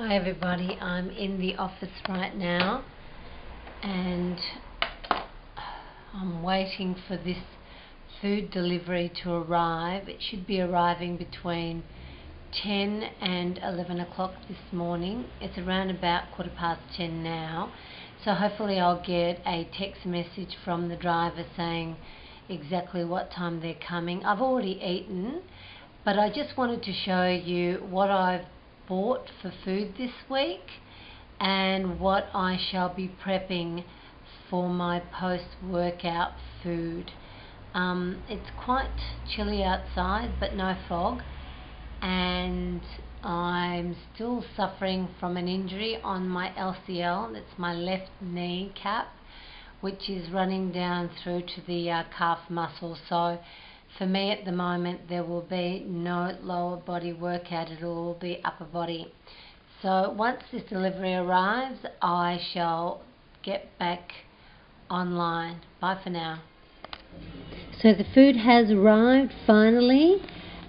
Hi everybody, I'm in the office right now and I'm waiting for this food delivery to arrive. It should be arriving between 10 and 11 o'clock this morning. It's around about quarter past 10 now. So hopefully I'll get a text message from the driver saying exactly what time they're coming. I've already eaten, but I just wanted to show you what I've bought for food this week and what I shall be prepping for my post-workout food. Um, it's quite chilly outside but no fog and I'm still suffering from an injury on my LCL, that's my left knee cap which is running down through to the uh, calf muscle so for me at the moment there will be no lower body workout, it will all be upper body. So once this delivery arrives, I shall get back online. Bye for now. So the food has arrived finally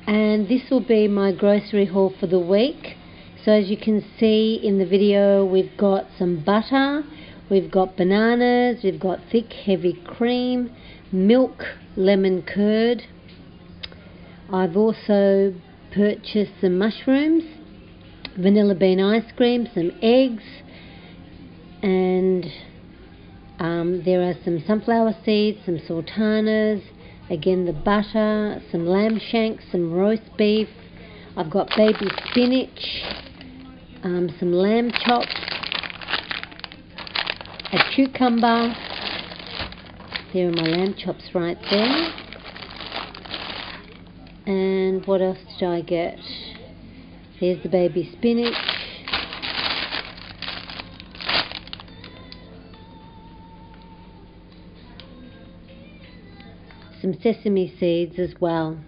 and this will be my grocery haul for the week. So as you can see in the video we've got some butter, we've got bananas, we've got thick heavy cream, milk, lemon curd. I've also purchased some mushrooms, vanilla bean ice cream, some eggs, and um, there are some sunflower seeds, some sultanas, again the butter, some lamb shanks, some roast beef. I've got baby spinach, um, some lamb chops, a cucumber, there are my lamb chops right there. And what else did I get? There's the baby spinach. Some sesame seeds as well.